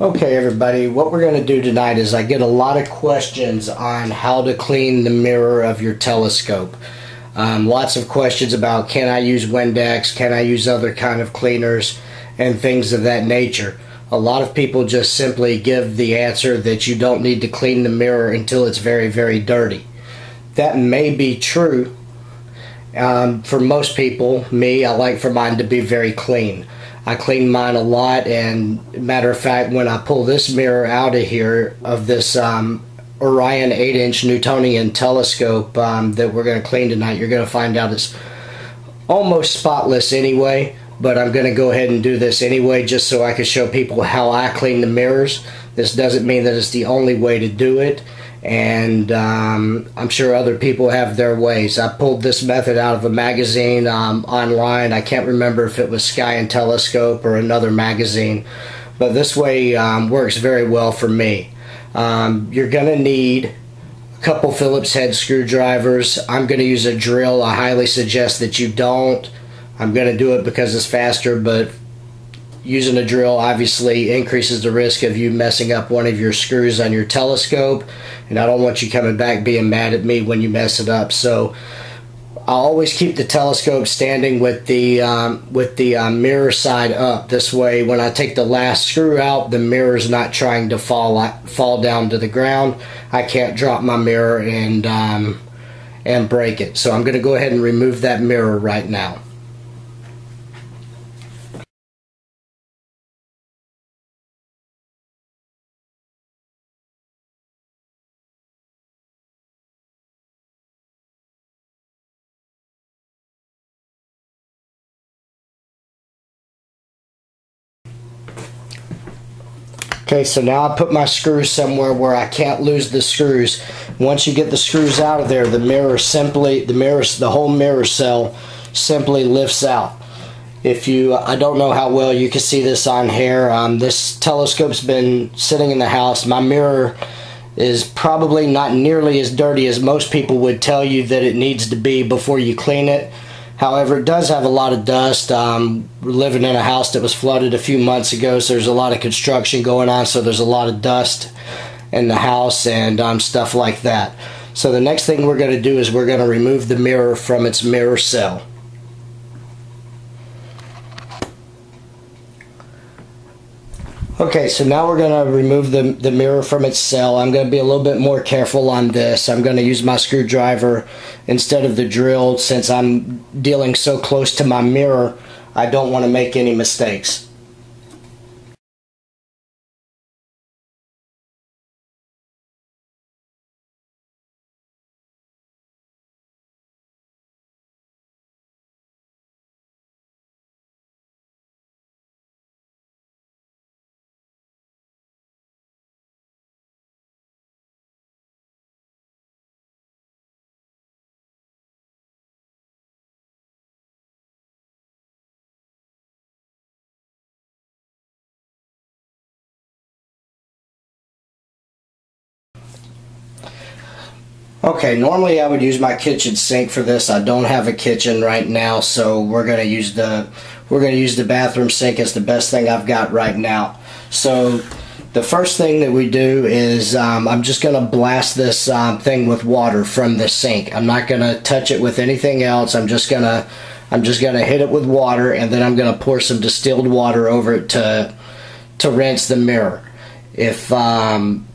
Okay, everybody, what we're going to do tonight is I get a lot of questions on how to clean the mirror of your telescope. Um, lots of questions about can I use Windex, can I use other kind of cleaners, and things of that nature. A lot of people just simply give the answer that you don't need to clean the mirror until it's very, very dirty. That may be true. Um, for most people, me, I like for mine to be very clean. I clean mine a lot, and matter of fact, when I pull this mirror out of here of this um, Orion 8-inch Newtonian telescope um, that we're going to clean tonight, you're going to find out it's almost spotless anyway. But I'm going to go ahead and do this anyway, just so I can show people how I clean the mirrors. This doesn't mean that it's the only way to do it and um, I'm sure other people have their ways. I pulled this method out of a magazine um, online. I can't remember if it was Sky and Telescope or another magazine, but this way um, works very well for me. Um, you're going to need a couple Phillips head screwdrivers. I'm going to use a drill. I highly suggest that you don't. I'm going to do it because it's faster, but using a drill obviously increases the risk of you messing up one of your screws on your telescope. And I don't want you coming back being mad at me when you mess it up. So I always keep the telescope standing with the um, with the uh, mirror side up. This way when I take the last screw out the mirror is not trying to fall fall down to the ground. I can't drop my mirror and um, and break it. So I'm going to go ahead and remove that mirror right now Okay, so now I put my screws somewhere where I can't lose the screws. Once you get the screws out of there, the mirror simply, the mirror, the whole mirror cell simply lifts out. If you, I don't know how well you can see this on here. Um, this telescope's been sitting in the house. My mirror is probably not nearly as dirty as most people would tell you that it needs to be before you clean it. However, it does have a lot of dust. Um, we're living in a house that was flooded a few months ago, so there's a lot of construction going on, so there's a lot of dust in the house and um, stuff like that. So the next thing we're going to do is we're going to remove the mirror from its mirror cell. Okay, so now we're going to remove the, the mirror from its cell. I'm going to be a little bit more careful on this. I'm going to use my screwdriver instead of the drill since I'm dealing so close to my mirror. I don't want to make any mistakes. Okay, normally I would use my kitchen sink for this. I don't have a kitchen right now, so we're gonna use the we're gonna use the bathroom sink as the best thing I've got right now. So the first thing that we do is um, I'm just gonna blast this um, thing with water from the sink. I'm not gonna touch it with anything else. I'm just gonna I'm just gonna hit it with water, and then I'm gonna pour some distilled water over it to to rinse the mirror. If um,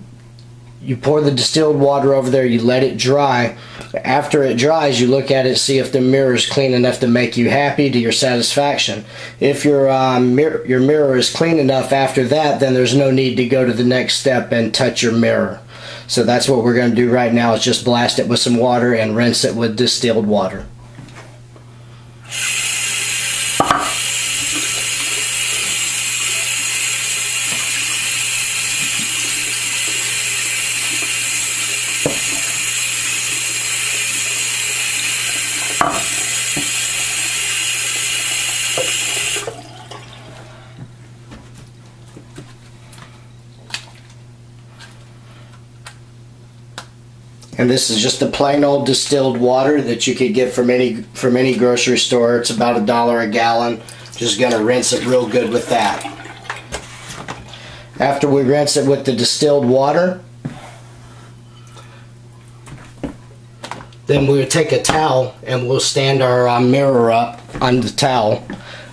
you pour the distilled water over there, you let it dry. After it dries, you look at it, see if the mirror is clean enough to make you happy to your satisfaction. If your um, mirror, your mirror is clean enough after that, then there's no need to go to the next step and touch your mirror. So that's what we're going to do right now is just blast it with some water and rinse it with distilled water. And this is just a plain old distilled water that you could get from any from any grocery store it's about a dollar a gallon just gonna rinse it real good with that After we rinse it with the distilled water, then we'll take a towel and we'll stand our uh, mirror up on the towel.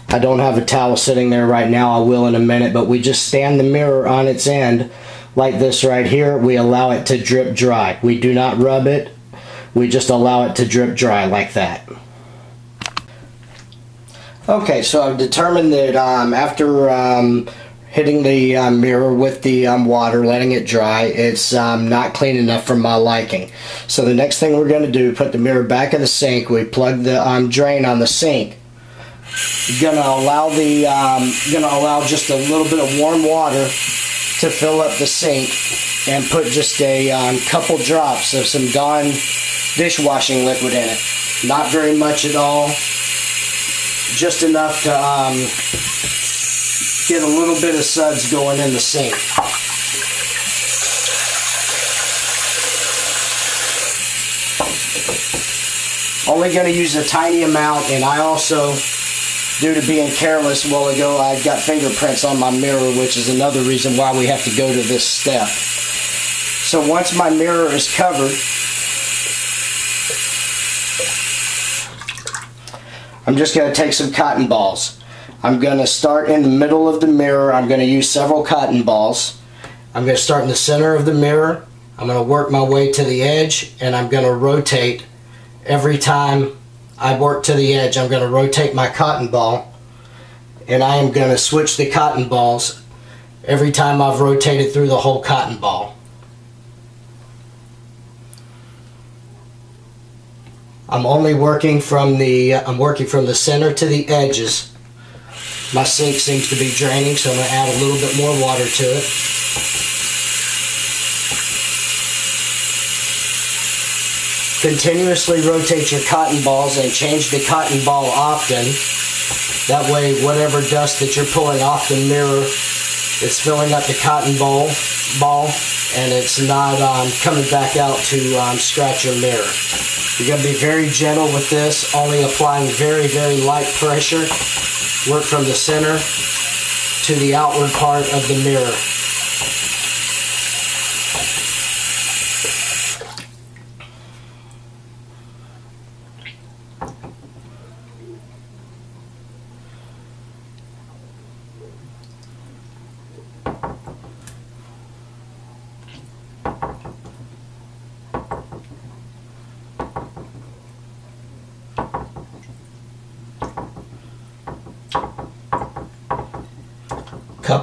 I don't have a towel sitting there right now. I will in a minute, but we just stand the mirror on its end like this right here. We allow it to drip dry. We do not rub it. We just allow it to drip dry like that. Okay, so I've determined that um, after um, hitting the um, mirror with the um, water, letting it dry, it's um, not clean enough for my liking. So the next thing we're going to do, put the mirror back in the sink. We plug the um, drain on the sink. Gonna allow the gonna allow just a little bit of warm water to fill up the sink and put just a couple drops of some Dawn dishwashing liquid in it. Not very much at all. Just enough to um, get a little bit of suds going in the sink. Only going to use a tiny amount and I also, due to being careless a while ago, I got fingerprints on my mirror which is another reason why we have to go to this step. So once my mirror is covered, I'm just going to take some cotton balls. I'm going to start in the middle of the mirror. I'm going to use several cotton balls. I'm going to start in the center of the mirror. I'm going to work my way to the edge and I'm going to rotate every time I work to the edge. I'm going to rotate my cotton ball and I am going to switch the cotton balls every time I've rotated through the whole cotton ball. I'm only working from the uh, I'm working from the center to the edges my sink seems to be draining, so I'm going to add a little bit more water to it. Continuously rotate your cotton balls and change the cotton ball often. That way, whatever dust that you're pulling off the mirror, it's filling up the cotton ball, ball and it's not um, coming back out to um, scratch your mirror. You're going to be very gentle with this, only applying very, very light pressure work from the center to the outward part of the mirror.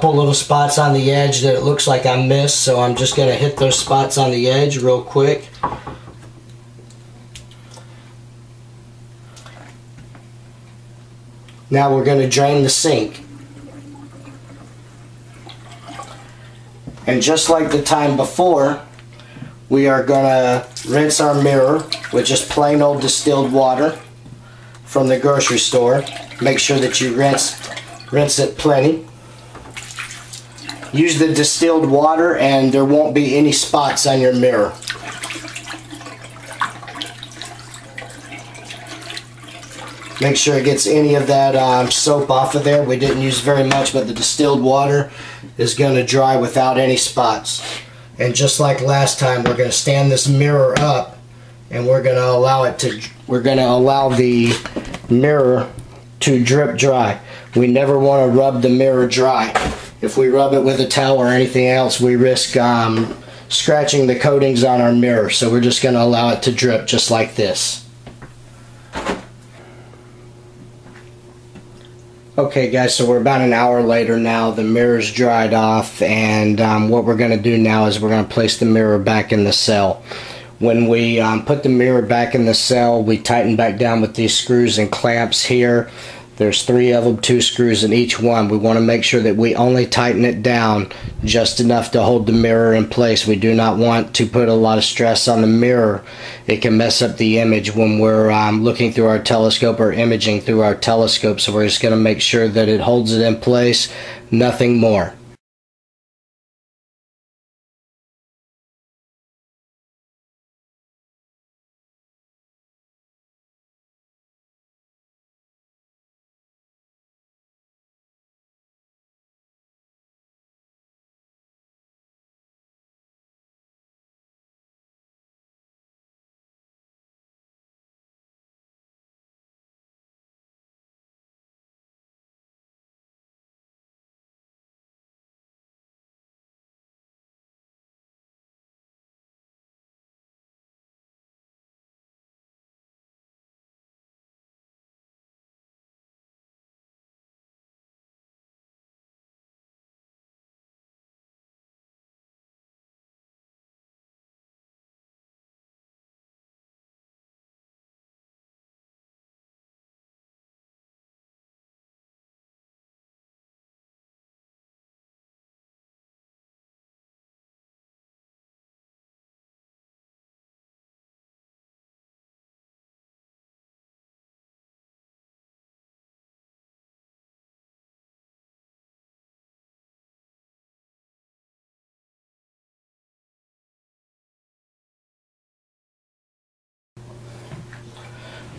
Couple little spots on the edge that it looks like I missed so I'm just going to hit those spots on the edge real quick. Now we're going to drain the sink. And just like the time before we are going to rinse our mirror with just plain old distilled water from the grocery store. Make sure that you rinse rinse it plenty Use the distilled water and there won't be any spots on your mirror. Make sure it gets any of that um, soap off of there. We didn't use very much, but the distilled water is going to dry without any spots. And just like last time, we're going to stand this mirror up and we're going to allow it to, we're going to allow the mirror to drip dry. We never want to rub the mirror dry. If we rub it with a towel or anything else, we risk um, scratching the coatings on our mirror. So we're just going to allow it to drip just like this. Okay guys, so we're about an hour later now. The mirror's dried off and um, what we're going to do now is we're going to place the mirror back in the cell. When we um, put the mirror back in the cell, we tighten back down with these screws and clamps here. There's three of them, two screws in each one. We want to make sure that we only tighten it down just enough to hold the mirror in place. We do not want to put a lot of stress on the mirror. It can mess up the image when we're um, looking through our telescope or imaging through our telescope. So we're just going to make sure that it holds it in place, nothing more.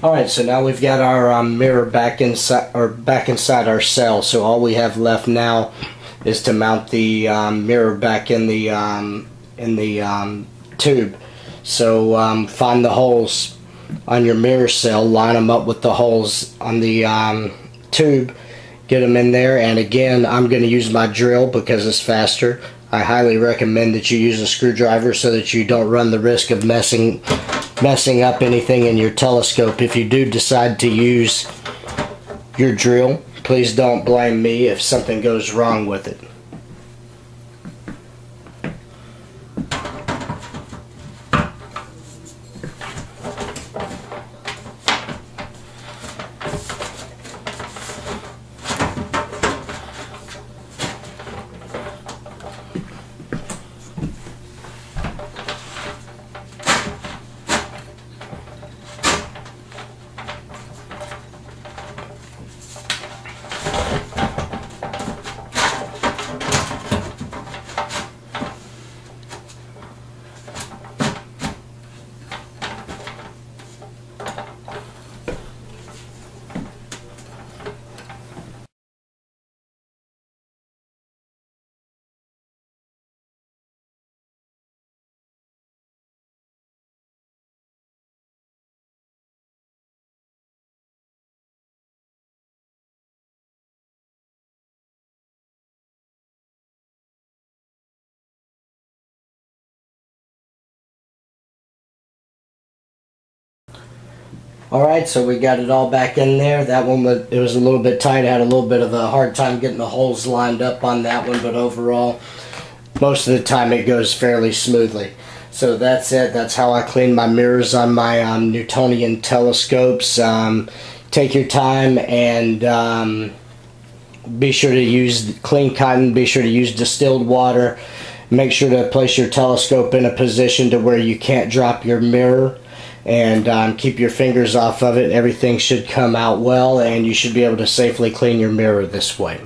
All right, so now we've got our um, mirror back inside or back inside our cell. So all we have left now is to mount the um, mirror back in the um, in the um, tube. So um, find the holes on your mirror cell, line them up with the holes on the um, tube, get them in there. And again, I'm going to use my drill because it's faster. I highly recommend that you use a screwdriver so that you don't run the risk of messing messing up anything in your telescope. If you do decide to use your drill, please don't blame me if something goes wrong with it. All right, so we got it all back in there. That one, was, it was a little bit tight. I had a little bit of a hard time getting the holes lined up on that one, but overall, most of the time it goes fairly smoothly. So that's it. That's how I clean my mirrors on my um, Newtonian telescopes. Um, take your time and um, be sure to use clean cotton. Be sure to use distilled water. Make sure to place your telescope in a position to where you can't drop your mirror and um, keep your fingers off of it. Everything should come out well and you should be able to safely clean your mirror this way.